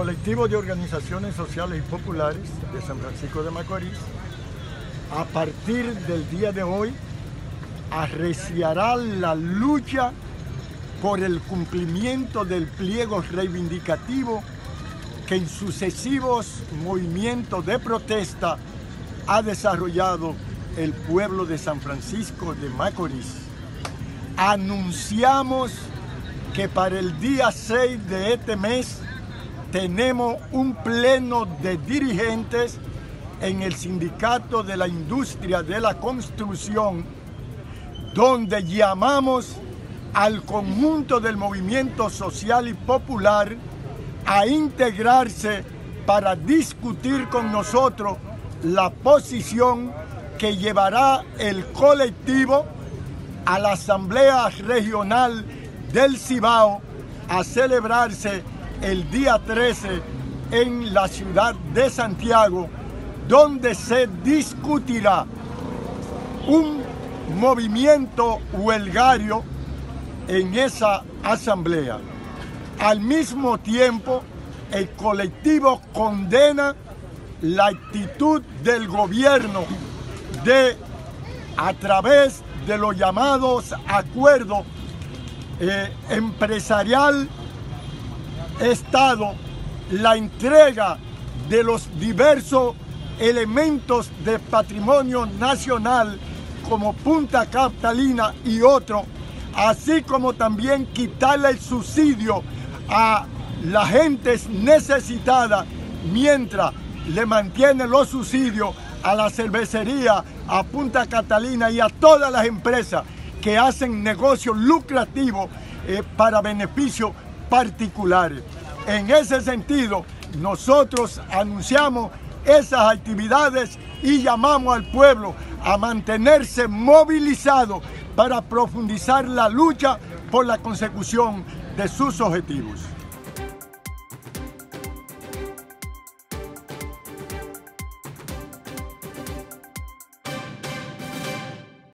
colectivo de organizaciones sociales y populares de San Francisco de Macorís, a partir del día de hoy, arreciará la lucha por el cumplimiento del pliego reivindicativo que en sucesivos movimientos de protesta ha desarrollado el pueblo de San Francisco de Macorís. Anunciamos que para el día 6 de este mes tenemos un pleno de dirigentes en el Sindicato de la Industria de la Construcción, donde llamamos al conjunto del movimiento social y popular a integrarse para discutir con nosotros la posición que llevará el colectivo a la Asamblea Regional del Cibao a celebrarse el día 13 en la ciudad de Santiago, donde se discutirá un movimiento huelgario en esa asamblea. Al mismo tiempo, el colectivo condena la actitud del gobierno de, a través de los llamados acuerdos eh, empresarial Estado, la entrega de los diversos elementos de patrimonio nacional como Punta Catalina y otros, así como también quitarle el subsidio a la gente necesitada mientras le mantiene los subsidios a la cervecería, a Punta Catalina y a todas las empresas que hacen negocios lucrativos eh, para beneficios particulares. En ese sentido, nosotros anunciamos esas actividades y llamamos al pueblo a mantenerse movilizado para profundizar la lucha por la consecución de sus objetivos.